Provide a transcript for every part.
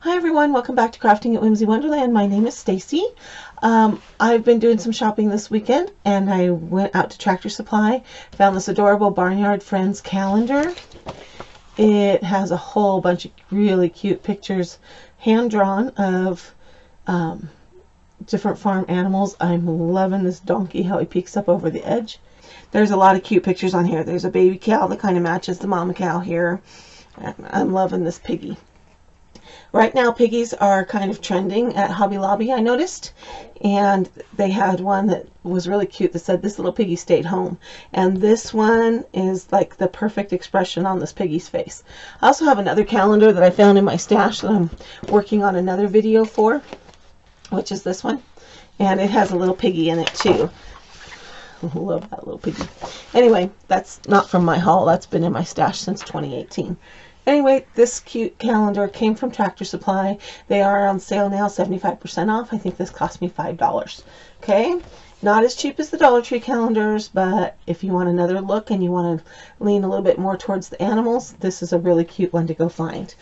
Hi everyone, welcome back to Crafting at Whimsy Wonderland. My name is Stacy. Um, I've been doing some shopping this weekend and I went out to Tractor Supply, found this adorable Barnyard Friends calendar. It has a whole bunch of really cute pictures, hand-drawn of um, different farm animals. I'm loving this donkey, how he peeks up over the edge. There's a lot of cute pictures on here. There's a baby cow that kind of matches the mama cow here. I'm loving this piggy. Right now, piggies are kind of trending at Hobby Lobby, I noticed. And they had one that was really cute that said, this little piggy stayed home. And this one is like the perfect expression on this piggy's face. I also have another calendar that I found in my stash that I'm working on another video for, which is this one. And it has a little piggy in it too. Love that little piggy. Anyway, that's not from my haul. That's been in my stash since 2018. Anyway, this cute calendar came from Tractor Supply. They are on sale now, 75% off. I think this cost me $5. Okay, not as cheap as the Dollar Tree calendars, but if you want another look and you want to lean a little bit more towards the animals, this is a really cute one to go find.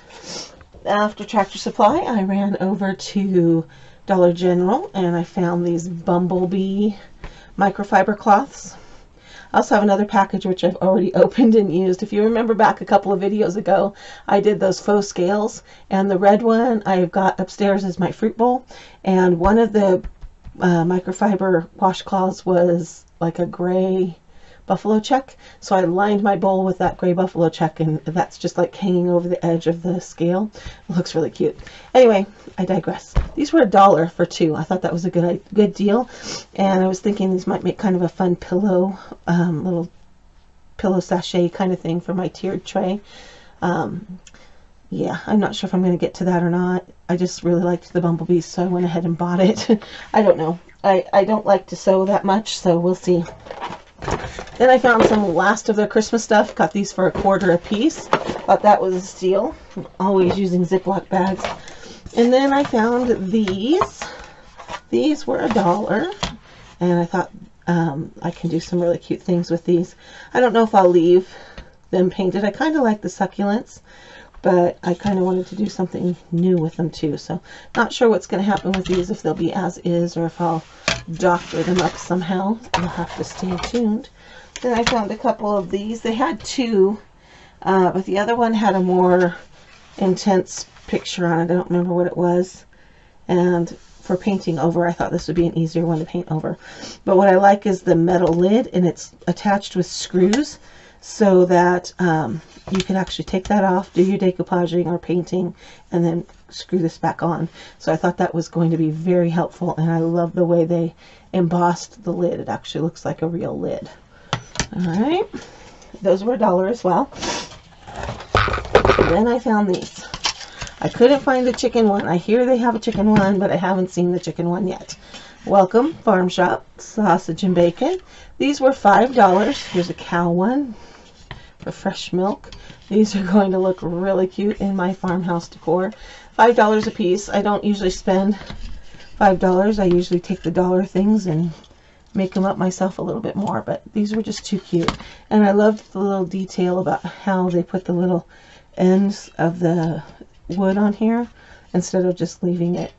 After Tractor Supply, I ran over to Dollar General and I found these Bumblebee microfiber cloths. I also have another package which I've already opened and used. If you remember back a couple of videos ago, I did those faux scales. And the red one I've got upstairs is my fruit bowl. And one of the uh, microfiber washcloths was like a gray buffalo check. So I lined my bowl with that gray buffalo check and that's just like hanging over the edge of the scale. It looks really cute. Anyway, I digress. These were a dollar for two. I thought that was a good good deal. And I was thinking these might make kind of a fun pillow, um, little pillow sachet kind of thing for my tiered tray. Um, yeah, I'm not sure if I'm going to get to that or not. I just really liked the bumblebees, so I went ahead and bought it. I don't know. I, I don't like to sew that much, so we'll see. Then I found some last of their Christmas stuff. Got these for a quarter a piece. Thought that was a steal. always using Ziploc bags. And then I found these. These were a dollar. And I thought um, I can do some really cute things with these. I don't know if I'll leave them painted. I kind of like the succulents but I kind of wanted to do something new with them too. So not sure what's going to happen with these, if they'll be as is or if I'll doctor them up somehow. You'll have to stay tuned. Then I found a couple of these. They had two, uh, but the other one had a more intense picture on it. I don't remember what it was. And for painting over, I thought this would be an easier one to paint over. But what I like is the metal lid, and it's attached with screws so that um, you can actually take that off, do your decoupaging or painting, and then screw this back on. So I thought that was going to be very helpful, and I love the way they embossed the lid. It actually looks like a real lid. All right, those were a dollar as well. then I found these. I couldn't find the chicken one. I hear they have a chicken one, but I haven't seen the chicken one yet. Welcome, Farm Shop, sausage and bacon. These were $5. Here's a cow one for fresh milk. These are going to look really cute in my farmhouse decor. $5 a piece. I don't usually spend $5. I usually take the dollar things and make them up myself a little bit more, but these were just too cute. And I loved the little detail about how they put the little ends of the wood on here instead of just leaving it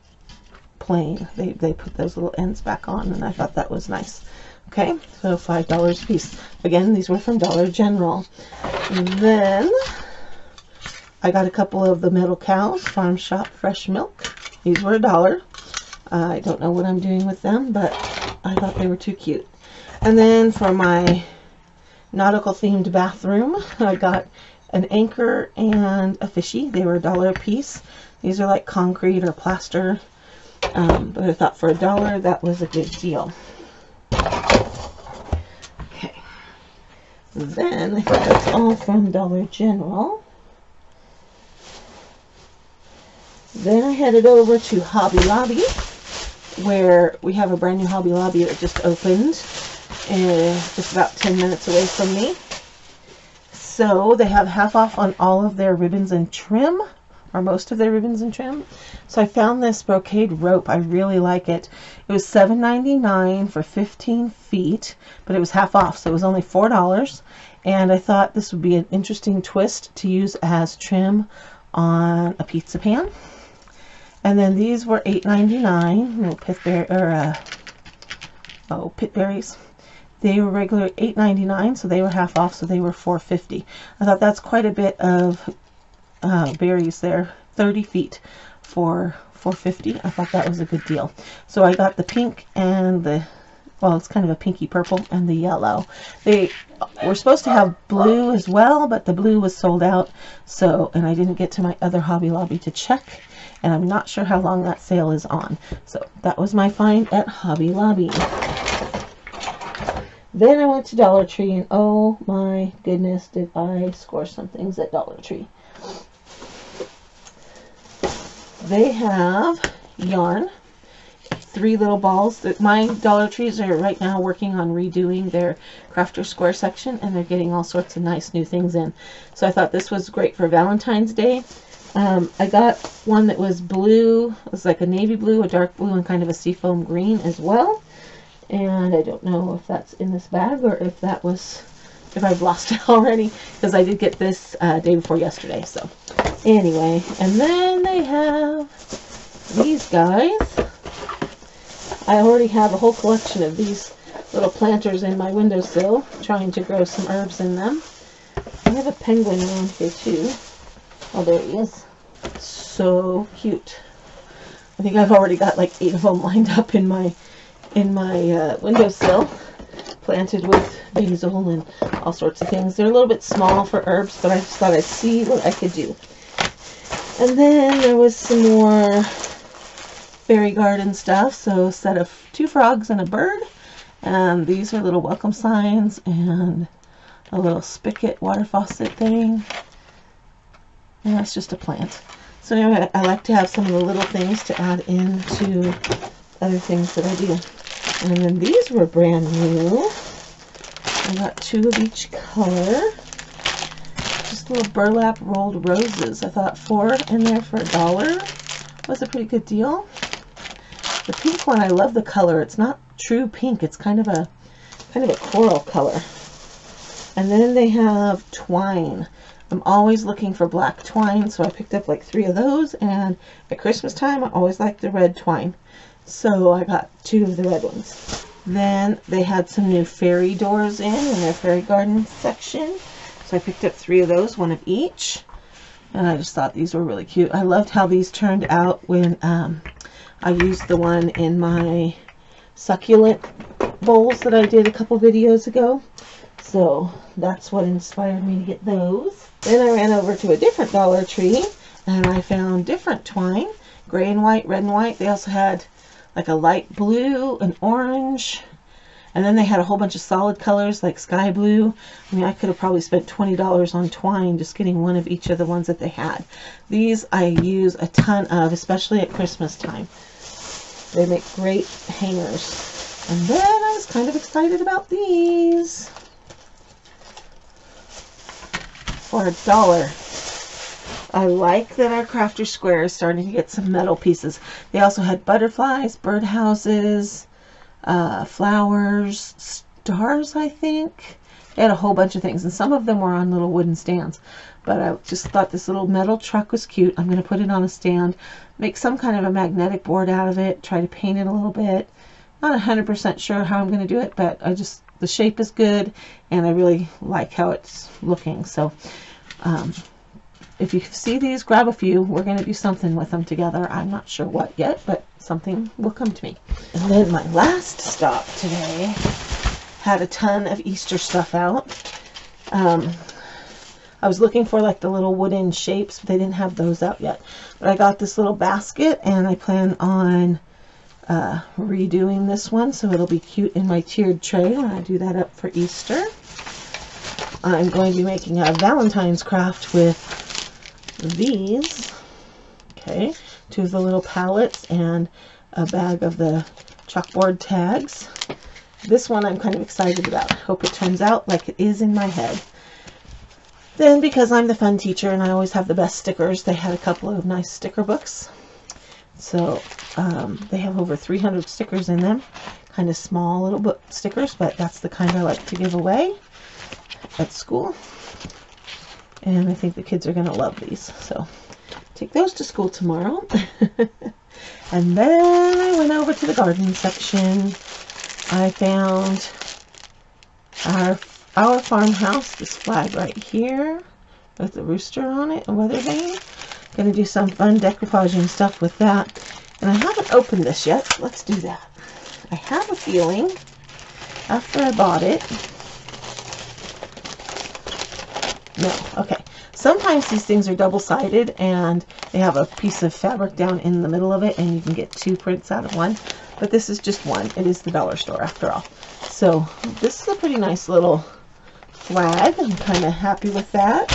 plain. They, they put those little ends back on, and I thought that was nice. Okay, so $5 a piece. Again, these were from Dollar General. And then I got a couple of the metal cows, Farm Shop Fresh Milk. These were a dollar. I don't know what I'm doing with them, but I thought they were too cute. And then for my nautical themed bathroom, I got an anchor and a fishy. They were a dollar a piece. These are like concrete or plaster. Um, but I thought for a dollar that was a good deal. Okay. Then I think that's all from Dollar General. Then I headed over to Hobby Lobby, where we have a brand new Hobby Lobby that just opened, and just about 10 minutes away from me. So they have half off on all of their ribbons and trim or most of their ribbons and trim. So I found this brocade rope. I really like it. It was $7.99 for 15 feet, but it was half off, so it was only $4. And I thought this would be an interesting twist to use as trim on a pizza pan. And then these were $8.99, little pith berry, or, uh, oh, pit berries. They were regular $8.99, so they were half off, so they were $4.50. I thought that's quite a bit of uh, berries there, 30 feet for $4.50. I thought that was a good deal. So I got the pink and the, well, it's kind of a pinky purple and the yellow. They were supposed to have blue as well, but the blue was sold out. So, and I didn't get to my other Hobby Lobby to check, and I'm not sure how long that sale is on. So that was my find at Hobby Lobby. Then I went to Dollar Tree, and oh my goodness, did I score some things at Dollar Tree. They have yarn, three little balls. My Dollar Trees are right now working on redoing their Crafter Square section, and they're getting all sorts of nice new things in. So I thought this was great for Valentine's Day. Um, I got one that was blue, it was like a navy blue, a dark blue, and kind of a seafoam green as well. And I don't know if that's in this bag or if that was, if I've lost it already, because I did get this uh, day before yesterday. So anyway, and then they have these guys. I already have a whole collection of these little planters in my windowsill, trying to grow some herbs in them. I have a penguin around here too. Oh, there he is. So cute. I think I've already got like eight of them lined up in my in my uh, windowsill, planted with basil and all sorts of things. They're a little bit small for herbs, but I just thought I'd see what I could do. And then there was some more fairy garden stuff. So a set of two frogs and a bird. And these are little welcome signs and a little spigot water faucet thing. And that's just a plant. So anyway, I like to have some of the little things to add into other things that I do. And then these were brand new. I got two of each color. Just little burlap rolled roses. I thought four in there for a dollar was a pretty good deal. The pink one, I love the color. It's not true pink. It's kind of a kind of a coral color. And then they have twine. I'm always looking for black twine, so I picked up like three of those. And at Christmas time, I always like the red twine. So I got two of the red ones. Then they had some new fairy doors in, in their fairy garden section. So I picked up three of those, one of each. And I just thought these were really cute. I loved how these turned out when um, I used the one in my succulent bowls that I did a couple videos ago. So that's what inspired me to get those. Then I ran over to a different Dollar Tree and I found different twine, gray and white, red and white. They also had like a light blue, an orange, and then they had a whole bunch of solid colors like sky blue. I mean, I could have probably spent $20 on twine just getting one of each of the ones that they had. These I use a ton of, especially at Christmas time. They make great hangers. And then I was kind of excited about these. For a dollar. I like that our crafter square is starting to get some metal pieces. They also had butterflies, birdhouses, uh, flowers, stars, I think. They had a whole bunch of things, and some of them were on little wooden stands. But I just thought this little metal truck was cute. I'm going to put it on a stand, make some kind of a magnetic board out of it, try to paint it a little bit. Not 100% sure how I'm going to do it, but I just, the shape is good, and I really like how it's looking. So, um, if you see these, grab a few. We're going to do something with them together. I'm not sure what yet, but something will come to me. And then my last stop today had a ton of Easter stuff out. Um, I was looking for like the little wooden shapes, but they didn't have those out yet. But I got this little basket, and I plan on uh, redoing this one, so it'll be cute in my tiered tray when I do that up for Easter. I'm going to be making a Valentine's craft with these. Okay, two of the little palettes and a bag of the chalkboard tags. This one I'm kind of excited about. Hope it turns out like it is in my head. Then, because I'm the fun teacher and I always have the best stickers, they had a couple of nice sticker books. So, um, they have over 300 stickers in them. Kind of small little book stickers, but that's the kind I like to give away at school. And I think the kids are going to love these. So, take those to school tomorrow. and then I went over to the garden section. I found our our farmhouse, this flag right here with the rooster on it, a weather vane. Gonna do some fun decoupaging stuff with that. And I haven't opened this yet. Let's do that. I have a feeling after I bought it. No, okay. Sometimes these things are double-sided and they have a piece of fabric down in the middle of it and you can get two prints out of one. But this is just one. It is the dollar store after all. So this is a pretty nice little flag. I'm kind of happy with that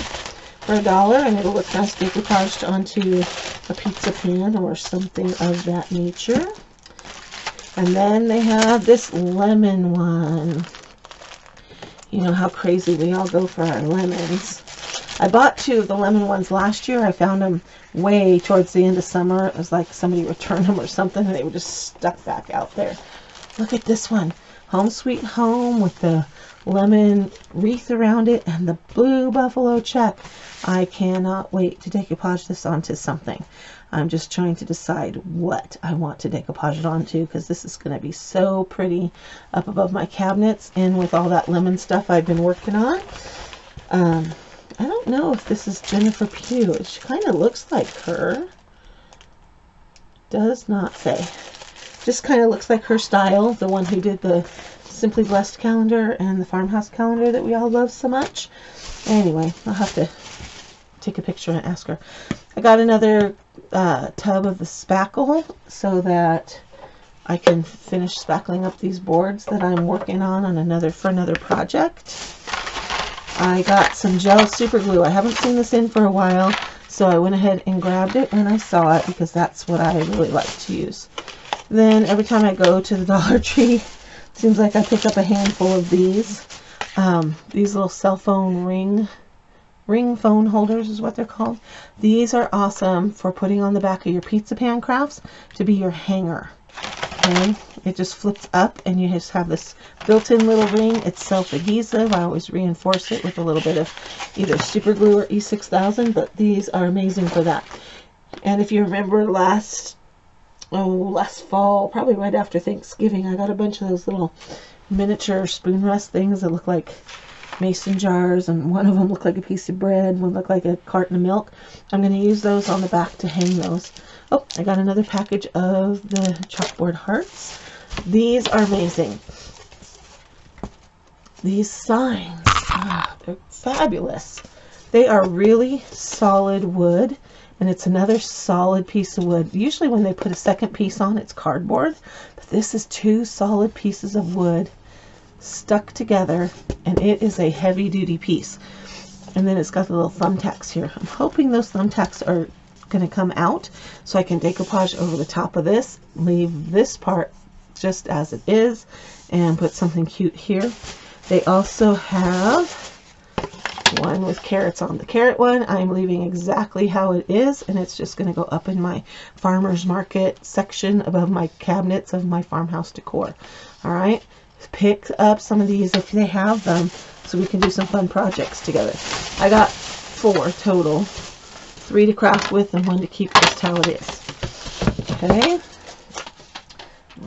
for a dollar and it'll look nice decoupaged onto a pizza pan or something of that nature. And then they have this lemon one. You know how crazy we all go for our lemons. I bought two of the lemon ones last year. I found them way towards the end of summer. It was like somebody returned them or something and they were just stuck back out there. Look at this one. Home Sweet Home with the lemon wreath around it and the blue buffalo check. I cannot wait to decoupage this onto something. I'm just trying to decide what I want to decoupage it onto because this is going to be so pretty up above my cabinets and with all that lemon stuff I've been working on. Um, I don't know if this is Jennifer Pugh. It kind of looks like her. Does not say. Just kind of looks like her style, the one who did the Simply Blessed calendar and the farmhouse calendar that we all love so much. Anyway, I'll have to take a picture and ask her. I got another uh, tub of the spackle so that I can finish spackling up these boards that I'm working on on another for another project. I got some gel super glue. I haven't seen this in for a while, so I went ahead and grabbed it when I saw it because that's what I really like to use. Then every time I go to the Dollar Tree, seems like I pick up a handful of these. Um, these little cell phone ring ring phone holders is what they're called. These are awesome for putting on the back of your pizza pan crafts to be your hanger. Okay, it just flips up and you just have this built-in little ring. It's self-adhesive. I always reinforce it with a little bit of either super glue or E6000, but these are amazing for that. And if you remember last, oh, last fall, probably right after Thanksgiving, I got a bunch of those little miniature spoon rest things that look like mason jars and one of them looked like a piece of bread one looked like a carton of milk. I'm going to use those on the back to hang those. Oh I got another package of the chalkboard hearts. These are amazing. These signs ah, they're fabulous. They are really solid wood and it's another solid piece of wood. Usually when they put a second piece on it's cardboard but this is two solid pieces of wood stuck together and it is a heavy duty piece. And then it's got the little thumbtacks here. I'm hoping those thumbtacks are going to come out so I can decoupage over the top of this leave this part just as it is and put something cute here. They also have one with carrots on the carrot one I'm leaving exactly how it is and it's just going to go up in my farmers market section above my cabinets of my farmhouse decor all right pick up some of these if they have them so we can do some fun projects together. I got four total. Three to craft with and one to keep just how it is. Okay.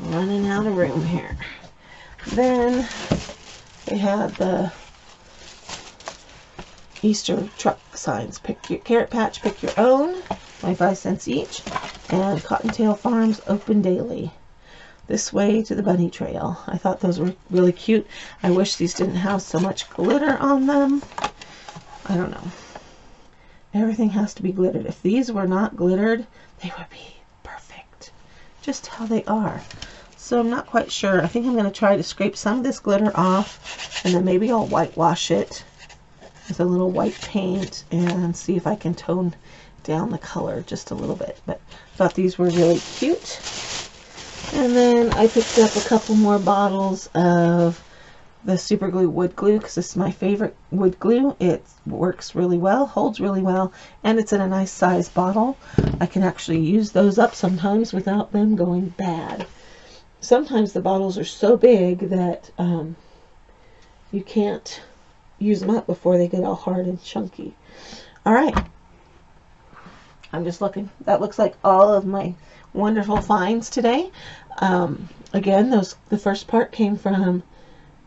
Running out of room here. Then they have the Easter truck signs. Pick your carrot patch, pick your own, 25 cents each. And Cottontail Farms open daily this way to the bunny trail. I thought those were really cute. I wish these didn't have so much glitter on them. I don't know. Everything has to be glittered. If these were not glittered, they would be perfect. Just how they are. So I'm not quite sure. I think I'm going to try to scrape some of this glitter off and then maybe I'll whitewash it with a little white paint and see if I can tone down the color just a little bit. But I thought these were really cute. And then I picked up a couple more bottles of the super glue wood glue because this is my favorite wood glue. It works really well, holds really well, and it's in a nice size bottle. I can actually use those up sometimes without them going bad. Sometimes the bottles are so big that um, you can't use them up before they get all hard and chunky. All right. I'm just looking. That looks like all of my wonderful finds today. Um, again, those the first part came from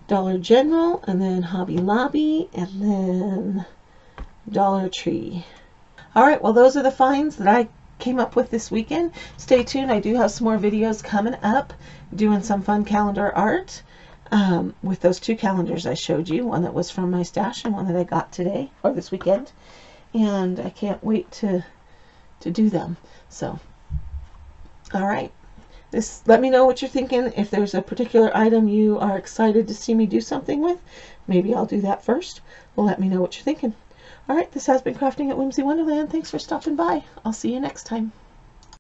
Dollar General, and then Hobby Lobby, and then Dollar Tree. All right, well, those are the finds that I came up with this weekend. Stay tuned. I do have some more videos coming up doing some fun calendar art um, with those two calendars I showed you, one that was from my stash and one that I got today or this weekend. And I can't wait to to do them. So, all right. This, let me know what you're thinking. If there's a particular item you are excited to see me do something with, maybe I'll do that first. Well, let me know what you're thinking. All right, this has been Crafting at Whimsy Wonderland. Thanks for stopping by. I'll see you next time.